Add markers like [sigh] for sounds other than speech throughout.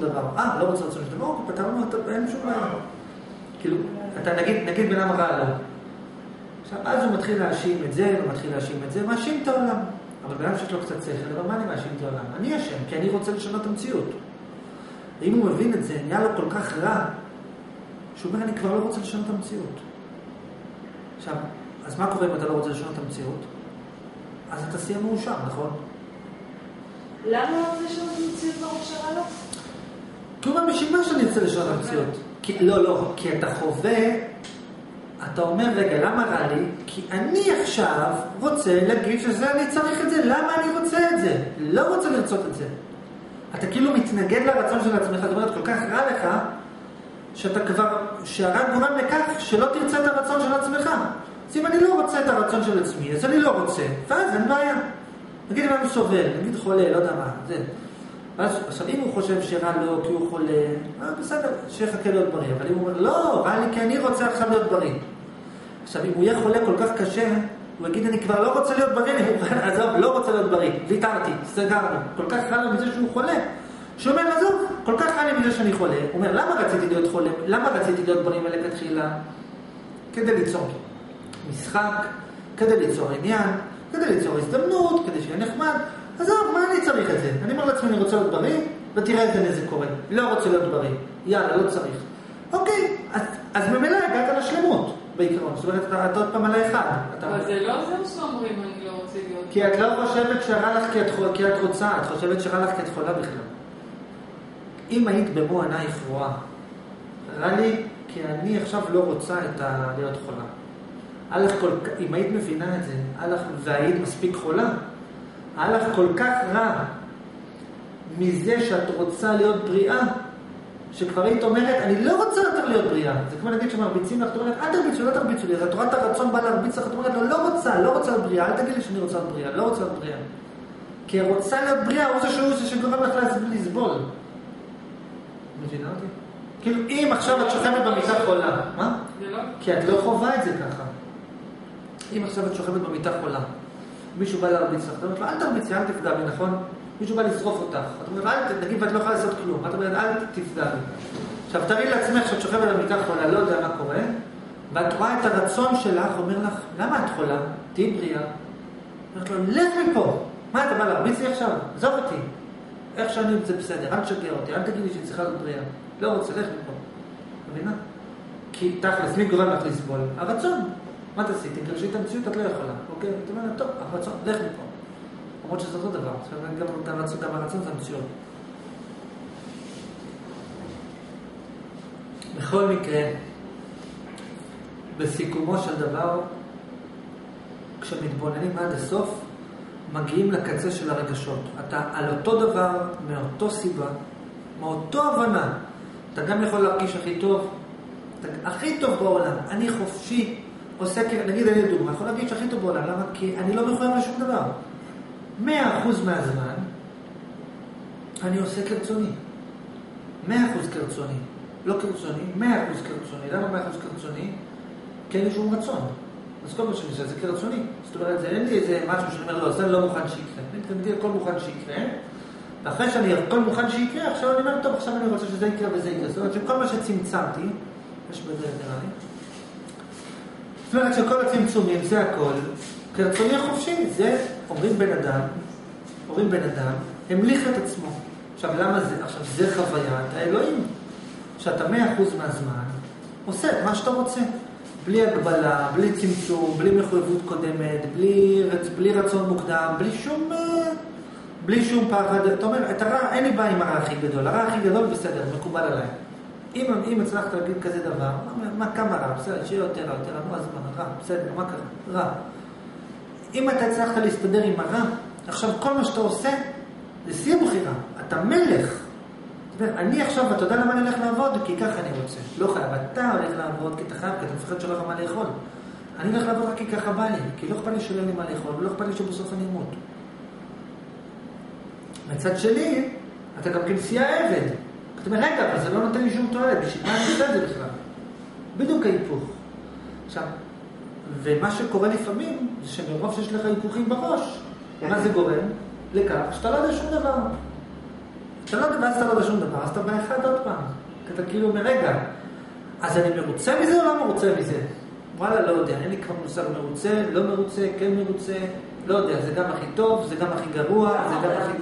דבר. אה, לא רוצה רצון אוקיי, פתרנו, אין שום בעיה. כאילו, אתה נגיד, נגיד בן אדם רע לו. עכשיו, אז הוא מתחיל להאשים את זה, הוא מתחיל להאשים את זה, מאשים את העולם. אבל בן אדם שיש לו קצת שכל, אבל מה אני מאשים את העולם? אני אשם, כי אני רוצה לשנות המציאות. ואם הוא מבין את זה, נהיה לו כל כך רע, שהוא אומר, אני כבר לא רוצה לשנות המציאות. עכשיו, אז מה קורה אם אתה לא רוצה לשנות המציאות? אז אתה תעשייה מאושר, נכון? למה לא רוצה לשנות המציאות מאושרה לו? אומר, בשביל מה שאני לשנות את המציאות? לא, לא, כי אתה חווה, אתה אומר, רגע, למה רע לי? כי אני עכשיו רוצה להגיד שזה אני צריך את זה, למה אני רוצה את זה? לא רוצה לרצות את זה. אתה כאילו מתנגד לרצון של עצמך, זאת אומרת, כל כך רע לך, שאתה כבר, שהרע גורם לכך שלא תרצה את הרצון של עצמך. אז אם אני לא רוצה את הרצון של עצמי, אז אני לא רוצה, ואז אין בעיה. נגיד אם אני סובל, נגיד חולה, לא יודע מה, זה. ואז, עכשיו אם הוא חושב שרע לו כי הוא חולה, אה, בסדר, שיחכה להיות בריא. אבל אם הוא אומר, לא, רע לי כי אני רוצה עכשיו להיות בריא. עכשיו, אם הוא יהיה חולה כל כך קשה, הוא יגיד, אני כבר לא רוצה להיות בריא, [laughs] אני עזוב, לא רוצה להיות בריא, ויתרתי, סגרנו. כל כך רע לו מזה שהוא חולה. שהוא אומר, עזוב, כל כך רע לי מזה שאני חולה. הוא אומר, למה רציתי להיות חולה? למה רציתי להיות בריא מלכתחילה? כדי ליצור משחק, כדי ליצור עניין, כדי ליצור הזדמנות, כדי שיהיה נחמד. עזוב, מה אני צריך את זה? אני אומר לעצמי, אני רוצה להיות בריא, ותראה איזה נזק קורה. לא רוצה להיות בריא. יאללה, לא צריך. אוקיי, אז, אז ממילא הגעת לשלמות, בעיקרון. זאת אומרת, אתה, אתה עוד פעם על האחד. אתה... אבל זה לא זה שאומרים, אני לא רוצה להיות... כי את לא חושבת שרע לך כי את, כי את רוצה, את חושבת שרע לך כי את חולה בכלל. אם היית במו עינייך רואה, רע לי כי אני עכשיו לא רוצה את ה... להיות חולה. היה לך כל אם היית מבינה את זה, היה לך, והיית מספיק חולה, היה לך כל כך רע מזה שאת רוצה להיות בריאה, שכבר היית אומרת, אני לא רוצה יותר להיות בריאה. זה כמו נגיד שמרביצים לך, את אומרת, אל תרביצו, לא תרביצו לי. אז את רואה את הרצון בא להרביץ לך, את אומרת לא רוצה, לא רוצה להיות בריאה, אל תגיד לי שאני רוצה להיות בריאה, לא רוצה להיות בריאה. כי רוצה להיות בריאה הוא זה שהוא זה שגורם לך לס- לסבול. מבינה אותי? כאילו, אם עכשיו את שוכבת במיטה חולה, מה? לא... כי את לא חווה את זה ככה. אם עכשיו את שוכבת במיטה חולה, מישהו בא להרביץ לך, אתה אומר לו, אל תרביץ לי, אל תפגע בי, נכון? מישהו בא לשרוף אותך, את אומרת, אל, ת- נגיד ואת לא יכולה לעשות כלום, את אומרת, אל תפגע בי. עכשיו תארי לעצמך שאת שוכבת במיטה חולה, לא יודע מה קורה, ואת רואה את הרצון שלך, אומר לך, למה את חולה? תהיי בריאה. אומרת לו, לך מפה. מה, אתה בא להרביץ לי עכשיו? עזוב אותי. איך שאני זה בסדר, אל תשגע אותי, אל תגיד לי שהיא צריכה להיות בריאה. לא רוצה, לך מפה. מבינה? כי תכלס, מי גורם לך לסבול? הרצון. מה תעשי? תגרשי את המציאות, את לא יכולה. אוקיי? את אומרת, טוב, הרצון, לך מפה. למרות שזה אותו דבר. זאת אומרת, גם, הרצון, גם הרצון זה המציאות. בכל מקרה, בסיכומו של דבר, כשמתבוננים עד הסוף, מגיעים לקצה של הרגשות. אתה על אותו דבר, מאותו סיבה, מאותו הבנה. אתה גם יכול להרגיש הכי טוב, אתה הכי טוב בעולם. אני חופשי, עושה, נגיד אני דוגמא, יכול להרגיש הכי טוב בעולם. למה? כי אני לא מחויב לשום דבר. מאה אחוז מהזמן, אני עושה כרצוני. מאה אחוז כרצוני. לא כרצוני, מאה אחוז כרצוני. למה מאה אחוז כרצוני? כי אין לי שום רצון. אז כל מה שאני עושה זה כרצוני. זאת אומרת, זה אין לי איזה משהו שאני אומר, לא, זה לא מוכן שיקרה. אני תמיד הכל מוכן שיקרה, ואחרי שאני הכל מוכן שיקרה, עכשיו אני אומר, טוב, עכשיו אני רוצה שזה יקרה וזה יקרה. זאת אומרת שכל מה שצמצמתי, יש בזה נראה לי, זאת אומרת שכל הצמצומים זה הכל, כרצוני החופשי, זה אומרים בן אדם, אומרים בן אדם, המליך את עצמו. עכשיו למה זה, עכשיו זה חוויית האלוהים, שאתה מאה אחוז מהזמן עושה מה שאתה רוצה. בלי הגבלה, בלי צמצום, בלי מחויבות קודמת, בלי, רצ, בלי רצון מוקדם, בלי שום, אה, בלי שום פחד. אתה אומר, את הרע, אין לי בעיה עם הרע הכי גדול, הרע הכי גדול בסדר, מקובל עליי. אם, אם הצלחת להגיד כזה דבר, מה, מה כמה רע, בסדר, שיהיה יותר רע, יותר רע, אז מה, רע, בסדר, מה קרה? רע. אם אתה הצלחת להסתדר עם הרע, עכשיו כל מה שאתה עושה זה שיא הבחירה, אתה מלך. אני עכשיו, אתה יודע למה אני הולך לעבוד? כי ככה אני רוצה. לא חייב, אתה הולך לעבוד כי אתה חייב, כי אתה מפחד שלא לך מה לאכול. אני הולך לעבוד רק כי ככה בא לי, כי לא אכפת לי יהיה לי מה לאכול, ולא אכפת לי שבסוף אני אמות. מצד שני, אתה גם כן שיא העבד. אתה אומר, רגע, אבל זה לא נותן לי שום תועלת, בשביל מה אני עושה את זה בכלל? בדיוק ההיפוך. עכשיו, ומה שקורה לפעמים, זה שמרוב שיש לך היפוכים בראש, מה זה גורם? לכך שאתה לא יודע שום דבר. אתה לא יודע, ואז אתה לא יודע שום דבר, אז אתה באחד עוד פעם. כי אתה כאילו מרגע. אז אני מרוצה מזה או לא מרוצה מזה? וואלה, לא יודע, אין לי כבר מושג מרוצה, לא מרוצה, כן מרוצה, לא יודע, זה גם הכי טוב, זה גם הכי גרוע, זה גם הכי...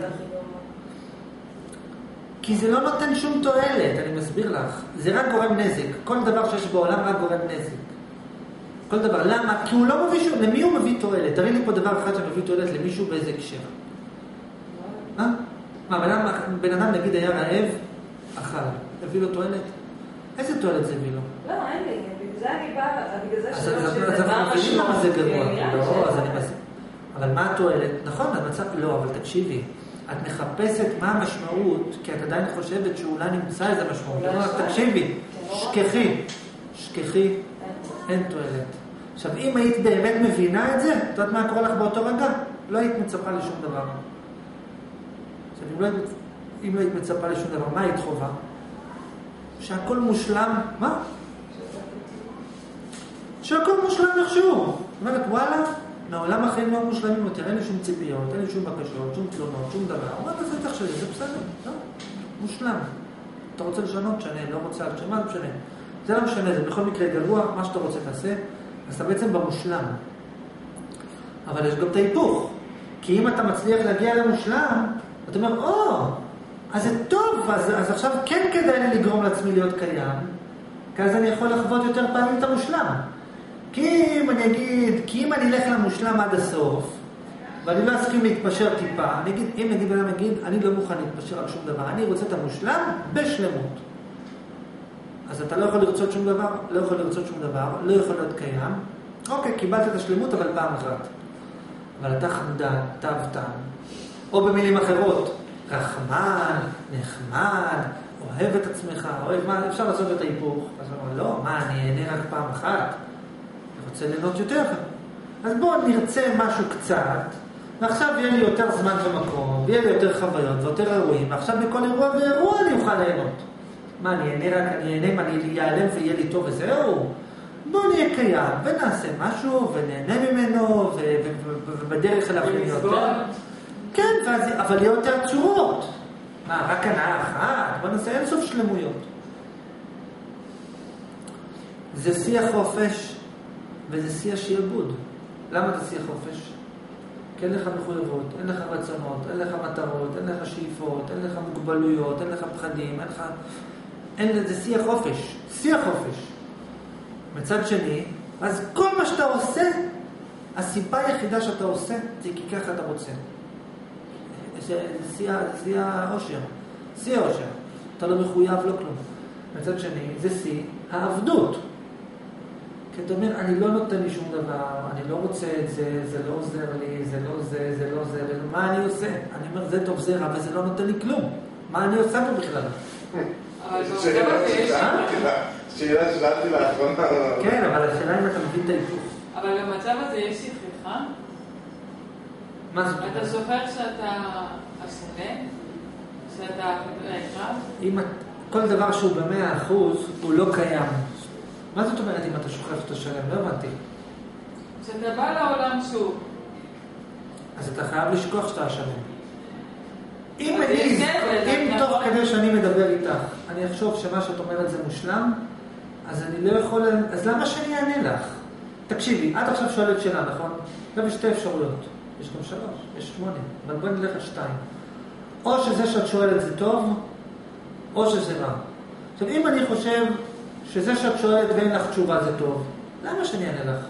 כי זה לא נותן שום תועלת, אני מסביר לך. זה רק גורם נזק. כל דבר שיש בעולם רק גורם נזק. כל דבר. למה? כי הוא לא מביא שום... למי הוא מביא תועלת? תראי לי פה דבר אחד שמביא תועלת למישהו באיזה הקשר. אה? מה, בן אדם, בן אדם נגיד היה רעב, אכל. הביא לו תועלת? איזה תועלת זה הביא לו? לא, אין לי, בגלל זה אני באה, בגלל זה אז שלא אז- שזה אז אנחנו דבר מבינים למה זה משמעותי, גרוע. לא, אז אני. אבל מה התועלת? נכון, המצב לא, אבל תקשיבי. את מחפשת מה המשמעות, כי את עדיין חושבת שאולי נמצא איזה משמעות. יש לה- תקשיבי, לא שכחי, שכחי, אין. תועלת. עכשיו, אם היית באמת מבינה את זה, את יודעת מה קורה לך באותו רגע? לא היית מצפה לשום דבר. עכשיו, אם לא היית, אם לא היית מצפה לשום דבר, מה היית חובה? שהכל מושלם, מה? שהכל מושלם איכשהו. זאת אומרת, וואלה, מהעולם החיים לא מושלמים יותר, אין לי שום ציפיות, אין לי שום בקשות, שום תלונות, שום דבר. וואלה, זה תחשבי, זה בסדר, לא, מושלם. אתה רוצה לשנות, תשנה, לא רוצה, תשנה, לא משנה. זה לא משנה, זה בכל מקרה גרוע, מה שאתה רוצה תעשה, אז אתה בעצם במושלם. אבל יש גם את ההיפוך. כי אם אתה מצליח להגיע למושלם, אתה אומר, או, אז זה טוב, אז, אז עכשיו כן כדאי לגרום לעצמי להיות קיים, כי אז אני יכול לחוות יותר פעמים את המושלם. כי אם אני אגיד, כי אם אני אלך למושלם עד הסוף, ואני לא אסכים להתפשר טיפה, אני אגיד, אם נגיד בן אדם יגיד, אני לא מוכן להתפשר על שום דבר, אני רוצה את המושלם בשלמות. אז אתה לא יכול לרצות שום דבר, לא יכול לרצות שום דבר, לא יכול להיות קיים. אוקיי, קיבלת את השלמות, אבל פעם אחת. אבל אתה חמדן, תאוותן, או במילים אחרות, רחמן, נחמד, אוהב את עצמך, אוהב מה, אפשר לעשות את ההיפוך. אז הוא אומר, לא, מה, אני אהנה רק פעם אחת? רוצה ליהנות יותר. אז בואו נרצה משהו קצת, ועכשיו יהיה לי יותר זמן ומקום, ויהיה לי יותר חוויות ויותר אירועים, ועכשיו בכל אירוע ואירוע אני אוכל ליהנות. מה, אני אהנה רק, אני אהנה, אני אעלם ויהיה לי טוב וזהו? בואו נהיה קיים, ונעשה משהו, ונהנה ממנו, ובדרך אליו נהיה יותר. כן, ואז, אבל יהיו יותר צורות. מה, רק הנאה אחת? בוא נעשה אינסוף שלמויות. זה שיא החופש, וזה שיא השעבוד. למה זה שיא החופש? כי אין לך מחויבות, אין לך רצונות, אין לך מטרות, אין לך שאיפות, אין לך מוגבלויות, אין לך פחדים, אין לך... אין, זה שיא החופש, שיא החופש. מצד שני, אז כל מה שאתה עושה, הסיבה היחידה שאתה עושה, זה כי ככה אתה רוצה. זה שיא ה- שיא האושר. אתה לא מחויב, לא כלום. מצד שני, זה שיא העבדות. כי אתה אומר, אני לא נותן לי שום דבר, אני לא רוצה את זה, זה לא עוזר לי, זה לא זה, זה לא זה, מה אני עושה? אני אומר, זה טוב, זה רע, וזה לא נותן לי כלום. מה אני עושה פה בכלל? אה? שאלה ששאלתי לאחרונה. כן, אבל השאלה אם אתה מבין את ההיפוך. אבל במצב הזה יש שכחה? מה זאת אתה אומרת? זוכר שאתה השלם? שאתה האחד? אם כל דבר שהוא במאה אחוז, הוא לא קיים. מה זאת אומרת אם אתה שוכח את השלם? לא הבנתי. כשאתה בא לעולם שוב, אז אתה חייב לשכוח שאתה השלם. אם אני, אם תוך כדי שאני מדבר איתך, אני אחשוב שמה שאת אומרת זה מושלם, אז אני לא יכול, אז למה שאני אענה לך? תקשיבי, את עכשיו שואלת שאלה, נכון? עכשיו יש שתי אפשרויות. יש גם שלוש, יש שמונה, אבל בואי נלך על שתיים. או שזה שאת שואלת זה טוב, או שזה רע. עכשיו, אם אני חושב שזה שאת שואלת ואין לך תשובה זה טוב, למה שאני אענה לך?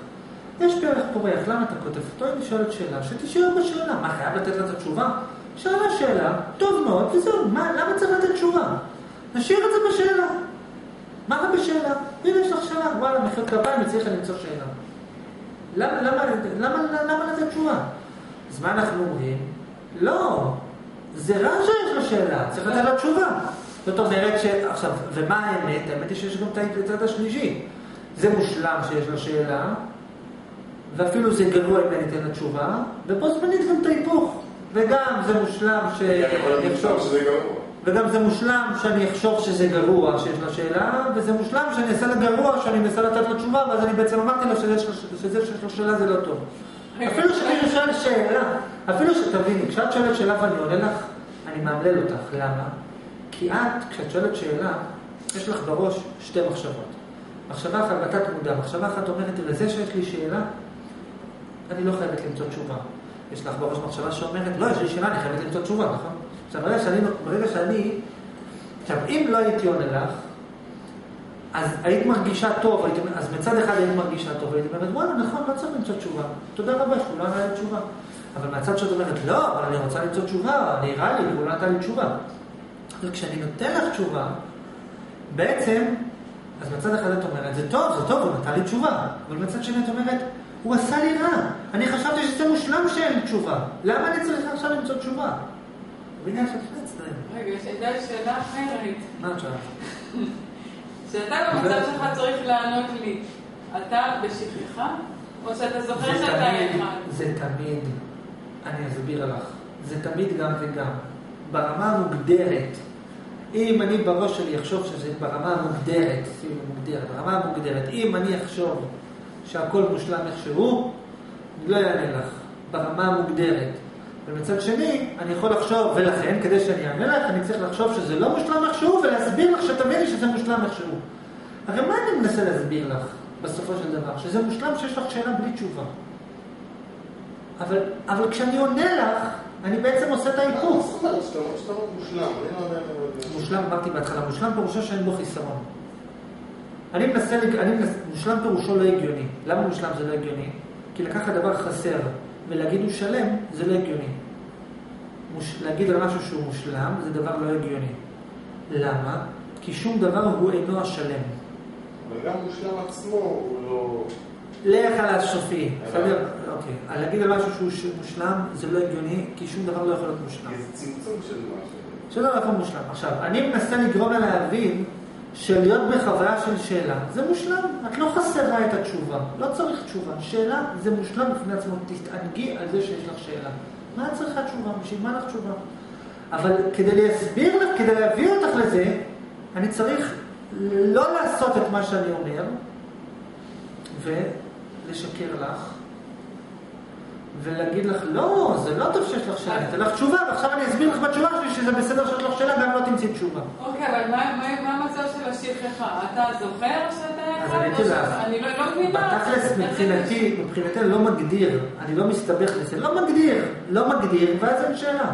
יש פרח פורח, למה אתה כותב אותו? אני שואלת שאלה, שתישאר בשאלה. מה, חייב לתת לה את התשובה? שאלה שאלה, טוב מאוד, וזהו, מה, למה צריך לתת תשובה? נשאיר את זה בשאלה. מה רע בשאלה? הנה יש לך שאלה, וואלה, מחיאות כפיים, הצליחה למצוא שאלה. למה, למה, למה, למה לתת תשובה? אז מה אנחנו אומרים? לא, זה רע שיש לו שאלה, צריך לתת לה תשובה. זאת אומרת ש... עכשיו, ומה האמת? האמת היא שיש גם את הצד השלישי. זה מושלם שיש לו שאלה, ואפילו זה גרוע אם אני אתן לה תשובה, ופה זמנית גם את ההיפוך. וגם זה מושלם גרוע. וגם זה מושלם שאני אחשוב שזה גרוע שיש לה שאלה, וזה מושלם שאני אעשה לה גרוע שאני מנסה לתת לו תשובה, ואז אני בעצם אמרתי לו שזה שיש לו- שזה שיש לו שאלה זה לא טוב. אפילו שאני שואל שאלה, אפילו שתביני, כשאת שואלת שאלה ואני עונה לך, אני מאמלל אותך. למה? כי את, כשאת שואלת שאלה, יש לך בראש שתי מחשבות. מחשבה אחת בתת מודע, מחשבה אחת אומרת, לזה שיש לי שאלה, אני לא חייבת למצוא תשובה. יש לך בראש מחשבה שאומרת, לא, יש לי שאלה, אני חייבת למצוא תשובה, נכון? עכשיו, ברגע שאני, ברגע שאני, עכשיו, אם לא הייתי עונה לך, אז היית מרגישה טוב, היית, אז מצד אחד היית מרגישה טוב, והיית אומרת, וואלה, נכון, לא צריך למצוא תשובה. תודה רבה שהוא לא ענה לי תשובה. אבל מהצד שאת אומרת, לא, אבל אני רוצה למצוא תשובה, נראה לי, והוא לא נתן לי תשובה. וכשאני נותן לך תשובה, בעצם, אז מצד אחד את אומרת, זה טוב, זה טוב, הוא נתן לי תשובה. אבל מצד שני את אומרת, הוא עשה לי רע. אני חשבתי שזה מושלם שאין תשובה. למה אני צריך עכשיו למצוא תשובה? שני צדדים. רגע, יש הייתה לי שאלה אחרת. מה את שואלת? שאתה במצב שלך צריך לענות לי, אתה בשכחה? או שאתה זוכר שאתה אחד? זה תמיד, אני אסביר לך, זה תמיד גם וגם. ברמה המוגדרת, אם אני בראש שלי אחשוב שזה ברמה המוגדרת, שימו מוגדרת, ברמה המוגדרת, אם אני אחשוב שהכל מושלם איכשהו, אני לא אענה לך, ברמה המוגדרת. ומצד שני, אני יכול לחשוב, ולכן, כדי שאני אענה לך, אני צריך לחשוב שזה לא מושלם איכשהו, ולהסביר לך שתביני שזה מושלם איכשהו. הרי מה אני מנסה להסביר לך, בסופו של דבר? שזה מושלם שיש לך שאלה בלי תשובה. אבל, אבל כשאני עונה לך, אני בעצם עושה את ההיפוך. מושלם, אני לא אמרתי בהתחלה, מושלם פירושו שאין בו חיסרון. אני מנסה, לג- אני מנסה, מושלם פירושו לא הגיוני. למה מושלם זה לא הגיוני? כי לקחת דבר חסר ולהגיד הוא שלם, זה לא הגיוני. מוש, להגיד על משהו שהוא מושלם, זה דבר לא הגיוני. למה? כי שום דבר הוא אינו השלם. אבל גם מושלם עצמו הוא לא... לך על הסופי, בסדר? אוקיי. על להגיד על משהו שהוא מושלם, זה לא הגיוני, כי שום דבר לא יכול להיות מושלם. זה צמצום של משהו. שזה לא יכול מושלם. עכשיו, אני מנסה לגרום לה להבין שלהיות בחוויה של שאלה, זה מושלם. את לא חסרה את התשובה, לא צריך תשובה. שאלה זה מושלם בפני עצמו. תתענגי על זה שיש לך שאלה. מה את צריכה תשובה? בשביל מה לך תשובה? אבל כדי להסביר לך, כדי להביא אותך לזה, אני צריך לא לעשות את מה שאני אומר, ולשקר לך, ולהגיד לך, לא, זה לא טוב שיש לך שאלה, אני אתן לך תשובה, ועכשיו אני אסביר לך בתשובה שלי שזה בסדר שיש לך שאלה, גם לא תמצאי תשובה. אוקיי, אבל מה- המצב של השכחה? אתה זוכר שאתה אז? אני אגיד לך, אני לא לא מבינה. בתכלס מבחינתי, מבחינתי אני לא מגדיר, אני לא מסתבך לזה, לא מגדיר, לא מגדיר, ואז אין שאלה.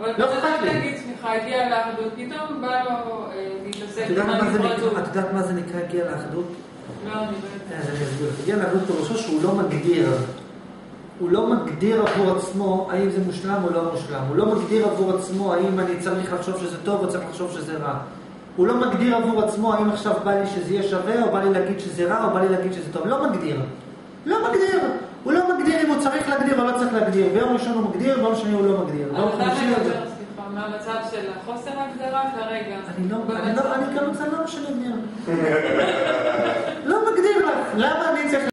אבל לא לי. נגיד, סליחה, הגיע לאחדות, פתאום בא לו אה, להתעסק עם הנפרדות. את יודעת מה זה נקרא הגיע לאחדות? לא, אני לא יודעת. אז אני אסביר. הגיע לאחדות פירושו שהוא לא מגדיר. הוא לא מגדיר עבור עצמו האם זה מושלם או לא מושלם. הוא לא מגדיר עבור עצמו האם אני צריך לחשוב שזה טוב או צריך לחשוב שזה רע. הוא לא מגדיר עבור עצמו האם עכשיו בא לי שזה יהיה שווה או בא לי להגיד שזה רע או בא לי להגיד שזה טוב. לא מגדיר. לא מגדיר. הוא לא מגדיר אם הוא צריך להגדיר או לא צריך להגדיר. ביום ראשון הוא מגדיר, ביום שני הוא לא מגדיר. ביום אתה חמישי הוא... מהמצב של החוסר הגדרה כרגע. אני לא, אני במצב- לא, אני גם רוצה לא משנה מי. [laughs] לא מגדיר לך. למה אני צריך